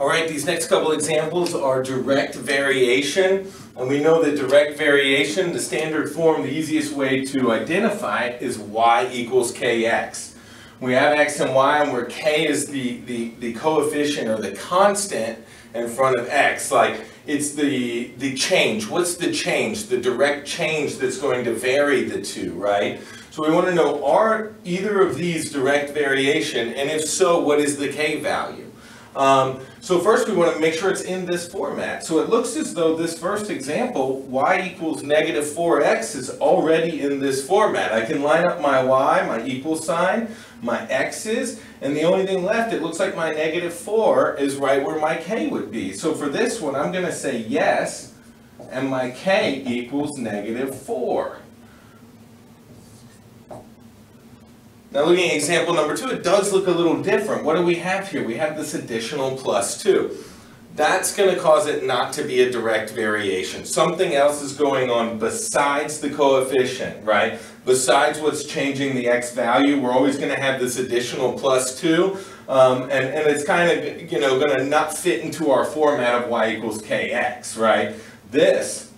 All right, these next couple examples are direct variation. And we know that direct variation, the standard form, the easiest way to identify it is y equals kx. We have x and y and where k is the, the, the coefficient or the constant in front of x. Like it's the, the change. What's the change? The direct change that's going to vary the two, right? So we want to know, are either of these direct variation? And if so, what is the k value? Um, so first we want to make sure it's in this format. So it looks as though this first example, y equals negative 4x, is already in this format. I can line up my y, my equal sign, my x's, and the only thing left, it looks like my negative 4 is right where my k would be. So for this one, I'm going to say yes, and my k equals negative 4. Now looking at example number two, it does look a little different. What do we have here? We have this additional plus 2. That's going to cause it not to be a direct variation. Something else is going on besides the coefficient, right? Besides what's changing the x value, we're always going to have this additional plus 2. Um, and, and it's kind of, you know, going to not fit into our format of y equals kx, right? This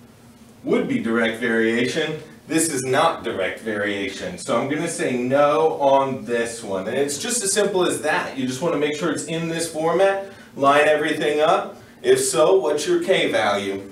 would be direct variation. This is not direct variation. So I'm going to say no on this one. And it's just as simple as that. You just want to make sure it's in this format, line everything up. If so, what's your K value?